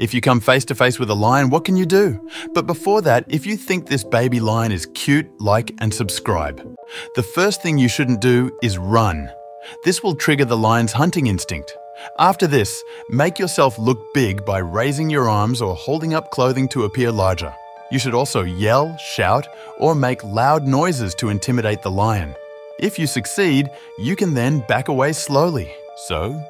If you come face to face with a lion, what can you do? But before that, if you think this baby lion is cute, like and subscribe. The first thing you shouldn't do is run. This will trigger the lion's hunting instinct. After this, make yourself look big by raising your arms or holding up clothing to appear larger. You should also yell, shout, or make loud noises to intimidate the lion. If you succeed, you can then back away slowly. So,